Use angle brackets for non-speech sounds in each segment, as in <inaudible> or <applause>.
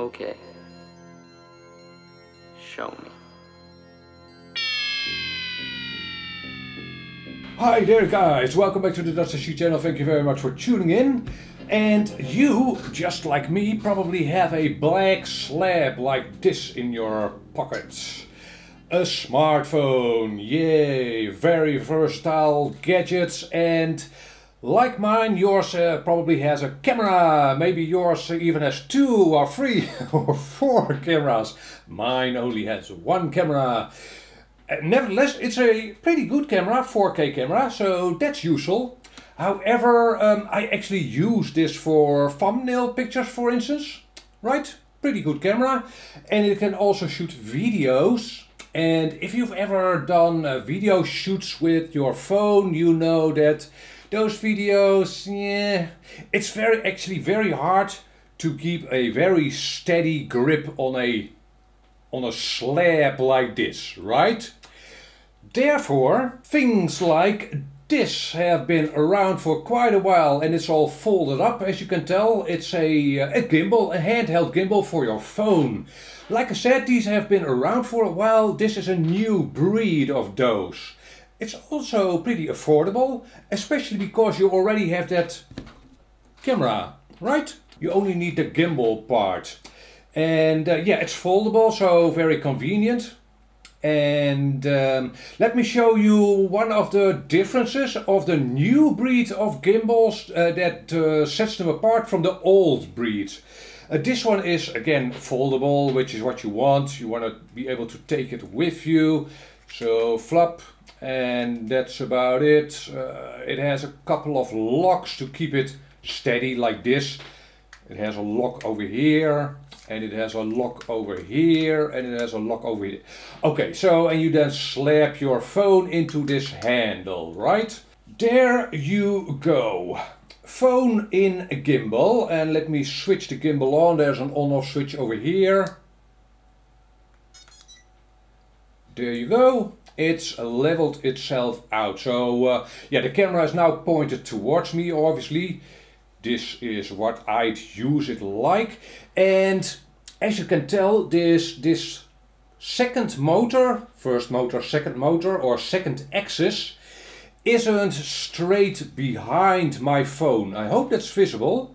Okay. Show me. Hi there guys, welcome back to the Dutch channel, thank you very much for tuning in. And you, just like me, probably have a black slab like this in your pocket. A smartphone, yay, very versatile gadgets and like mine, yours uh, probably has a camera. Maybe yours even has two or three <laughs> or four cameras. Mine only has one camera. Uh, nevertheless, it's a pretty good camera, 4K camera, so that's useful. However, um, I actually use this for thumbnail pictures, for instance. Right? Pretty good camera. And it can also shoot videos. And if you've ever done uh, video shoots with your phone, you know that those videos, yeah, it's very actually very hard to keep a very steady grip on a on a slab like this, right? Therefore, things like this have been around for quite a while and it's all folded up as you can tell. It's a, a gimbal, a handheld gimbal for your phone. Like I said, these have been around for a while. This is a new breed of those. It's also pretty affordable, especially because you already have that camera, right? You only need the gimbal part. And uh, yeah, it's foldable, so very convenient. And um, let me show you one of the differences of the new breed of gimbals uh, that uh, sets them apart from the old breed. Uh, this one is again foldable, which is what you want. You want to be able to take it with you. So flap, and that's about it. Uh, it has a couple of locks to keep it steady like this. It has a lock over here and it has a lock over here and it has a lock over here. Okay, so and you then slap your phone into this handle, right? There you go. Phone in a gimbal and let me switch the gimbal on. There's an on off switch over here. There you go it's leveled itself out. So uh, yeah, the camera is now pointed towards me, obviously. This is what I'd use it like. And as you can tell, this, this second motor, first motor, second motor, or second axis, isn't straight behind my phone. I hope that's visible.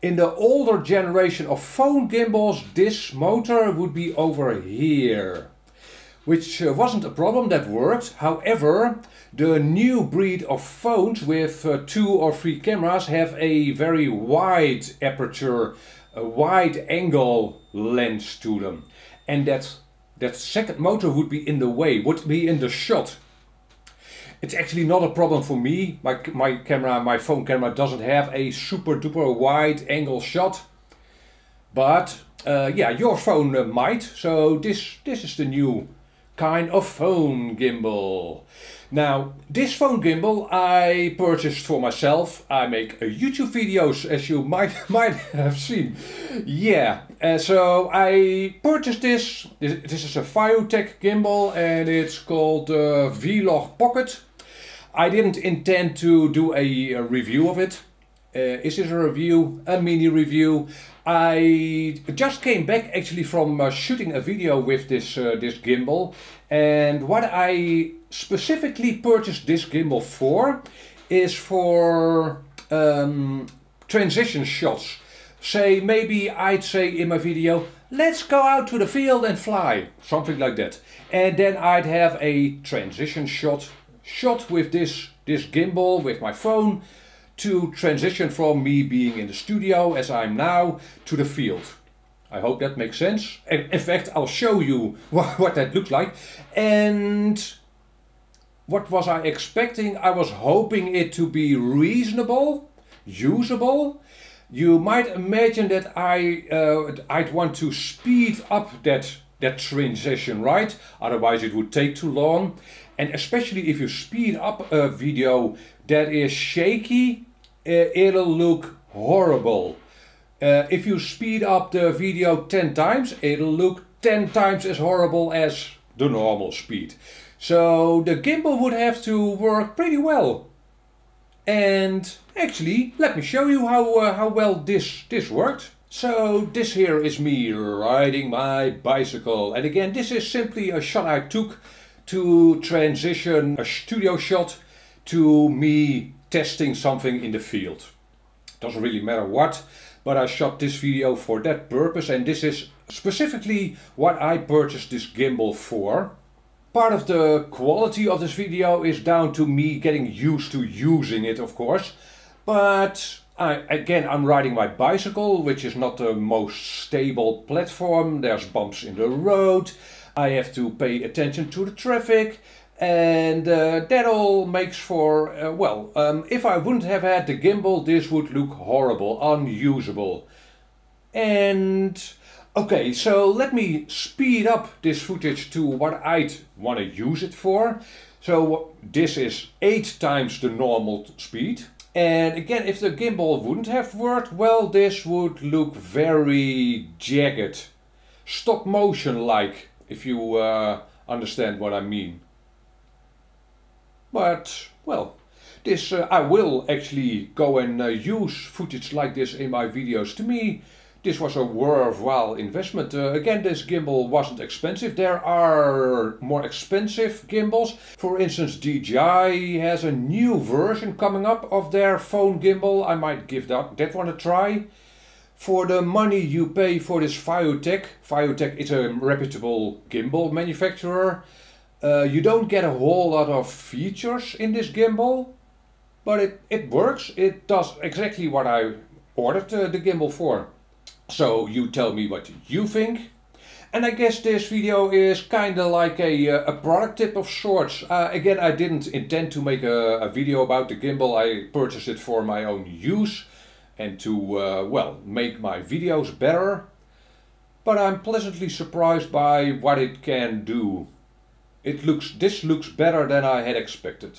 In the older generation of phone gimbals, this motor would be over here which uh, wasn't a problem, that worked. However, the new breed of phones with uh, two or three cameras have a very wide aperture, a wide angle lens to them. And that, that second motor would be in the way, would be in the shot. It's actually not a problem for me. My, my camera, my phone camera doesn't have a super duper wide angle shot. But uh, yeah, your phone uh, might. So this, this is the new kind of phone gimbal. Now, this phone gimbal I purchased for myself. I make YouTube videos, as you might <laughs> might have seen. Yeah, uh, so I purchased this. this. This is a Feiyu Tech gimbal and it's called the uh, Vlog Pocket. I didn't intend to do a, a review of it. Uh, is this a review? A mini review? I just came back actually from uh, shooting a video with this, uh, this gimbal and what I specifically purchased this gimbal for is for um, transition shots. Say maybe I'd say in my video let's go out to the field and fly something like that and then I'd have a transition shot shot with this this gimbal with my phone to transition from me being in the studio as I'm now to the field. I hope that makes sense. In fact, I'll show you <laughs> what, that looks like. And what was I expecting? I was hoping it to be reasonable, usable. You might imagine that I, uh, I'd want to speed up that, that transition, right? Otherwise it would take too long. And especially if you speed up a video that is shaky, uh, it'll look horrible. Uh, if you speed up the video 10 times, it'll look 10 times as horrible as the normal speed. So the gimbal would have to work pretty well. And actually, let me show you how, uh, how well this, this worked. So this here is me riding my bicycle. And again, this is simply a shot I took to transition a studio shot to me testing something in the field. Doesn't really matter what, but I shot this video for that purpose and this is specifically what I purchased this gimbal for. Part of the quality of this video is down to me getting used to using it of course, but I, again, I'm riding my bicycle, which is not the most stable platform. There's bumps in the road. I have to pay attention to the traffic. And uh, that all makes for, uh, well, um, if I wouldn't have had the gimbal, this would look horrible, unusable. And, okay, so let me speed up this footage to what I'd want to use it for. So this is 8 times the normal speed. And again, if the gimbal wouldn't have worked, well, this would look very jagged. Stop motion like, if you uh, understand what I mean. But, well, this uh, I will actually go and uh, use footage like this in my videos. To me, this was a worthwhile investment. Uh, again, this gimbal wasn't expensive. There are more expensive gimbals. For instance, DJI has a new version coming up of their phone gimbal. I might give that, that one a try. For the money you pay for this Feiyu Tech, Fiotech is a reputable gimbal manufacturer. Uh, you don't get a whole lot of features in this gimbal, but it, it works. It does exactly what I ordered uh, the gimbal for. So you tell me what you think. And I guess this video is kind of like a, uh, a product tip of sorts. Uh, again, I didn't intend to make a, a, video about the gimbal. I purchased it for my own use and to, uh, well, make my videos better. But I'm pleasantly surprised by what it can do. It looks, this looks better than I had expected.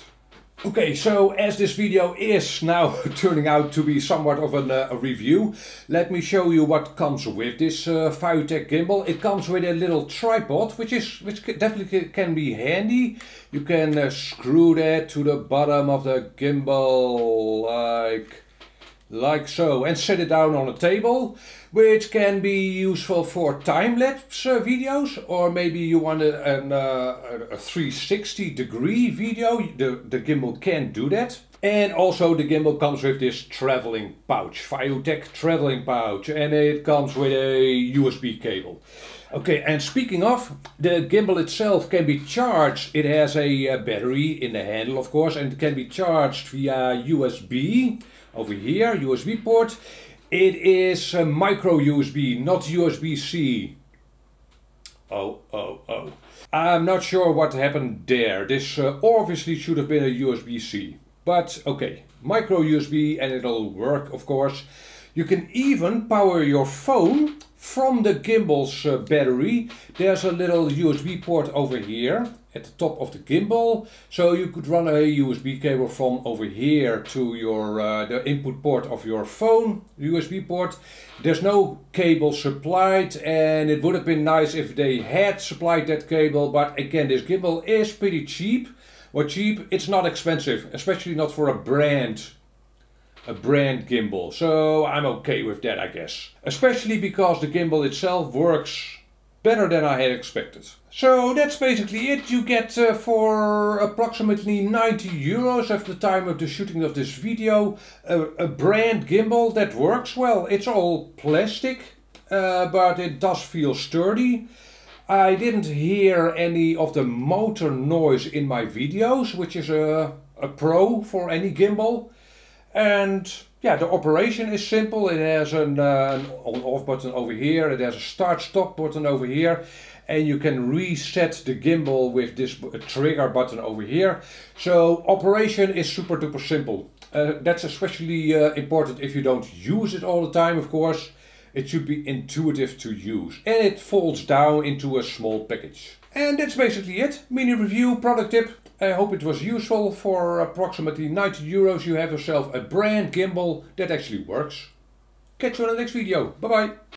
Okay, so as this video is now <laughs> turning out to be somewhat of an, uh, a review, let me show you what comes with this uh, Feiyu Tech gimbal. It comes with a little tripod, which is which definitely can be handy. You can uh, screw that to the bottom of the gimbal, like like so, and set it down on a table, which can be useful for time-lapse uh, videos, or maybe you want a, an, uh, a 360 degree video, the, the gimbal can do that. And also the gimbal comes with this traveling pouch, Feiyu Tech traveling pouch, and it comes with a USB cable. Okay, and speaking of, the gimbal itself can be charged. It has a, a battery in the handle, of course, and it can be charged via USB over here, USB port. It is a micro USB, not USB-C. Oh, oh, oh. I'm not sure what happened there. This uh, obviously should have been a USB-C. But okay, micro USB and it'll work of course. You can even power your phone from the gimbal's uh, battery. There's a little USB port over here at the top of the gimbal. So you could run a USB cable from over here to your uh, the input port of your phone USB port. There's no cable supplied and it would have been nice if they had supplied that cable. But again, this gimbal is pretty cheap. Well, cheap, it's not expensive, especially not for a brand a brand gimbal. So I'm okay with that, I guess. Especially because the gimbal itself works better than I had expected. So that's basically it. You get uh, for approximately 90 euros at the time of the shooting of this video a, a brand gimbal that works well. It's all plastic, uh, but it does feel sturdy. I didn't hear any of the motor noise in my videos, which is a, a pro for any gimbal. And yeah, the operation is simple. It has an, uh, an on-off button over here. It has a start-stop button over here. And you can reset the gimbal with this trigger button over here. So operation is super duper simple. Uh, that's especially uh, important if you don't use it all the time, of course. It should be intuitive to use. And it folds down into a small package. And that's basically it. Mini review, product tip. I hope it was useful. For approximately 90 euros you have yourself a brand gimbal that actually works. Catch you on the next video. Bye bye.